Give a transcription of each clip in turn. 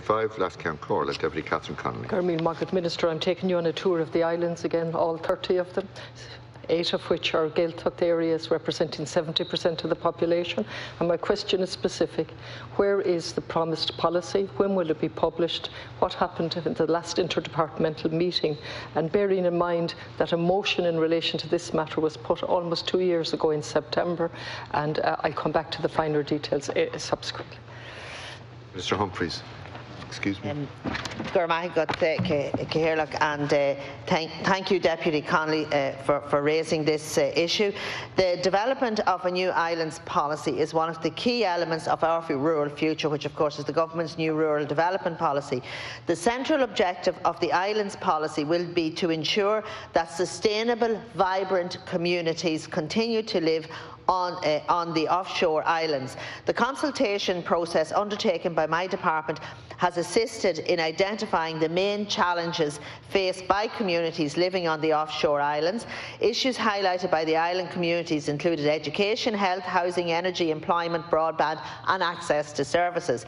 Five, last count Corla, Deputy Catherine Connolly. Garmil Margaret Minister, I'm taking you on a tour of the islands again, all 30 of them eight of which are Gaeltacht areas representing 70% of the population. And my question is specific. Where is the promised policy? When will it be published? What happened in the last interdepartmental meeting? And bearing in mind that a motion in relation to this matter was put almost two years ago in September, and uh, I'll come back to the finer details uh, subsequently. Mr Humphreys. Excuse me. Um, and uh, thank, thank you, Deputy Connolly, uh, for, for raising this uh, issue. The development of a new islands policy is one of the key elements of our rural future, which of course is the government's new rural development policy. The central objective of the islands policy will be to ensure that sustainable, vibrant communities continue to live on, uh, on the offshore islands. The consultation process undertaken by my department has assisted in identifying the main challenges faced by communities living on the offshore islands. Issues highlighted by the island communities included education, health, housing, energy, employment, broadband and access to services.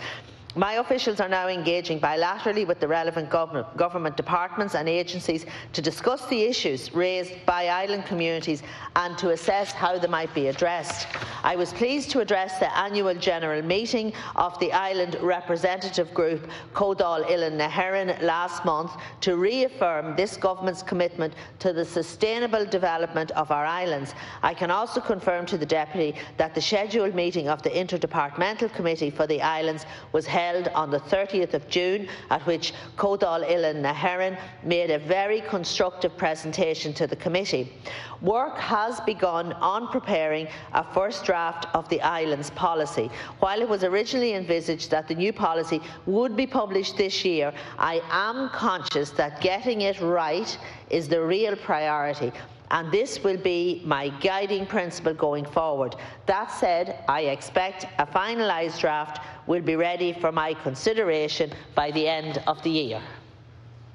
My officials are now engaging bilaterally with the relevant government, government, departments and agencies to discuss the issues raised by island communities and to assess how they might be addressed. I was pleased to address the annual general meeting of the island representative group Comhdháil Oileáin na hÉireann last month to reaffirm this government's commitment to the sustainable development of our islands. I can also confirm to the Deputy that the scheduled meeting of the Interdepartmental Committee for the Islands was held held on the 30th of June, at which Codal Ilan Naherin made a very constructive presentation to the committee. Work has begun on preparing a first draft of the islands policy. While it was originally envisaged that the new policy would be published this year, I am conscious that getting it right is the real priority and this will be my guiding principle going forward. That said, I expect a finalised draft will be ready for my consideration by the end of the year.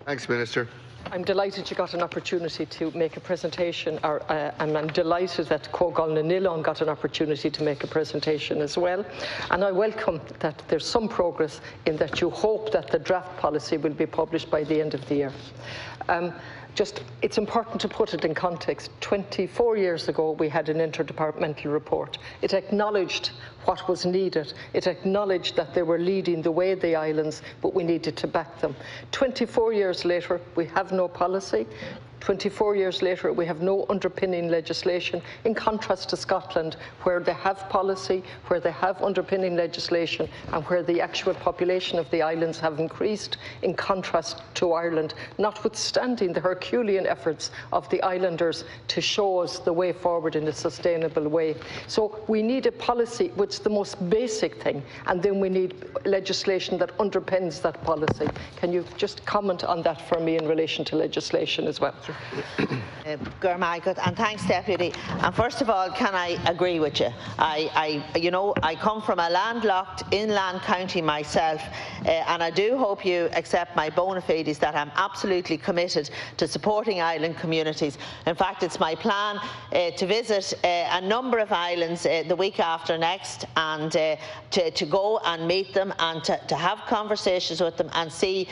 Thanks, Minister. I'm delighted you got an opportunity to make a presentation, or, uh, and I'm delighted that Cógal na NGileán got an opportunity to make a presentation as well. And I welcome that there's some progress in that you hope that the draft policy will be published by the end of the year. Um, just it's important to put it in context. 24 years ago, we had an interdepartmental report. It acknowledged what was needed. It acknowledged that they were leading the way, the islands, but we needed to back them. 24 years later, we have no policy. 24 years later, we have no underpinning legislation, in contrast to Scotland, where they have policy, where they have underpinning legislation, and where the actual population of the islands have increased, in contrast to Ireland, notwithstanding the Herculean efforts of the islanders to show us the way forward in a sustainable way. So we need a policy, which is the most basic thing, and then we need legislation that underpins that policy. Can you just comment on that for me in relation to legislation as well? Uh, and thanks, Deputy. And first of all, can I agree with you? I, I you know, I come from a landlocked inland county myself, uh, and I do hope you accept my bona fides that I'm absolutely committed to supporting island communities. In fact, it's my plan uh, to visit uh, a number of islands uh, the week after next and uh, to, to, go and meet them and to, to, have conversations with them and see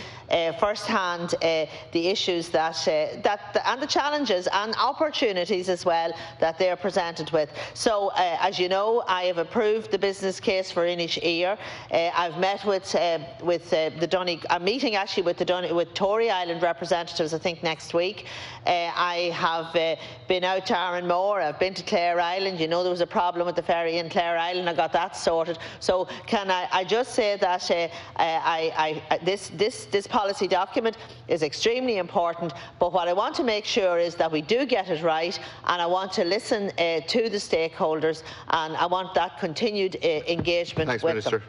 firsthand the issues that, that the, and the challenges and opportunities as well that they are presented with. So, uh, as you know, I have approved the business case for Inisheer. Uh, I've met with uh, with uh, the Donegal. I'm meeting actually with the Don with Tory Island representatives. I think next week. Uh, I have uh, been out to Arranmore. I've been to Clare Island. You know there was a problem with the ferry in Clare Island. I got that sorted. So, can I, I just say that I, I, this this this policy document is extremely important. But what I want to to make sure is that we do get it right, and I want to listen uh, to the stakeholders, and I want that continued uh, engagement Thanks, with Minister. them.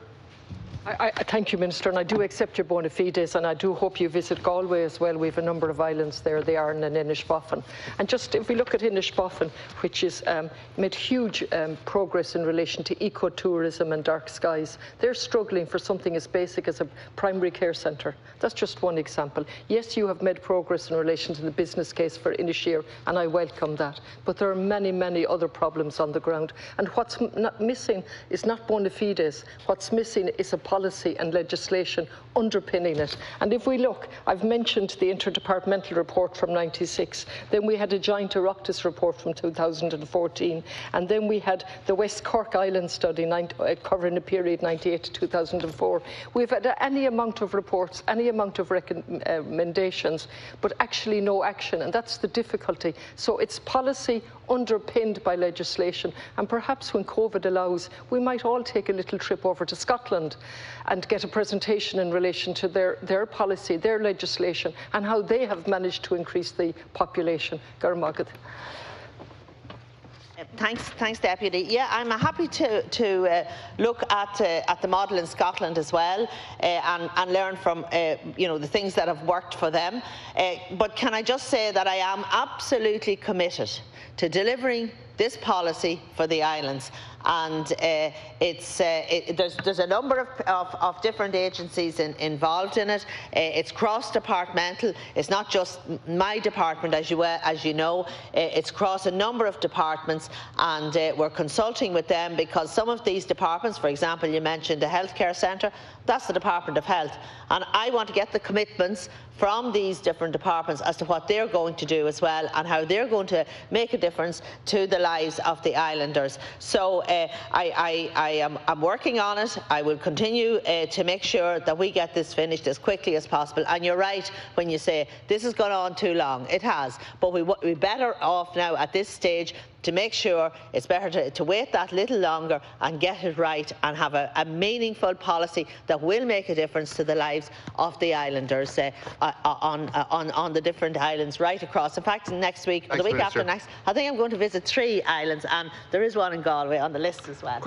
I, I, thank you, Minister, and I do accept your bona fides, and I do hope you visit Galway as well. We have a number of islands there, the Aran and Inishbofin. And just if we look at Inishbofin, which has um, made huge um, progress in relation to ecotourism and dark skies, they're struggling for something as basic as a primary care centre. That's just one example. Yes, you have made progress in relation to the business case for Inisheer, and I welcome that. But there are many, many other problems on the ground. And what's not missing is not bona fides. What's missing is a policy and legislation underpinning it. And if we look, I've mentioned the interdepartmental report from 96, then we had a joint Oireachtas report from 2014, and then we had the West Cork Island study uh, covering the period 98 to 2004. We've had any amount of reports, any amount of recommendations, but actually no action, and that's the difficulty. So it's policy underpinned by legislation, and perhaps when COVID allows, we might all take a little trip over to Scotland and get a presentation in relation to their, their policy, their legislation, and how they have managed to increase the population. Garmagad. Thanks, thanks, Deputy. Yeah, I'm happy to, to uh, look at, uh, at the model in Scotland as well uh, and, and learn from uh, you know, the things that have worked for them. Uh, but can I just say that I am absolutely committed to delivering this policy for the islands and uh, it's, uh, it, there's, there's, a number of, of, of different agencies in, involved in it. Uh, it's cross-departmental. It's not just my department, as you, as you know. Uh, it's across a number of departments, and uh, we're consulting with them because some of these departments, for example, you mentioned the healthcare centre, that's the Department of Health, and I want to get the commitments from these different departments as to what they're going to do as well and how they're going to make a difference to the lives of the islanders. So uh, I, I, I, am I'm working on it. I will continue uh, to make sure that we get this finished as quickly as possible. And you're right when you say this has gone on too long. It has. But we, we're better off now at this stage to make sure it's better to, to, wait that little longer and get it right and have a, a, meaningful policy that will make a difference to the lives of the islanders uh, uh, on, uh, on, on the different islands right across. In fact, next week, Thanks, the week Minister. after next, I think I'm going to visit three islands and there is one in Galway on the list as well.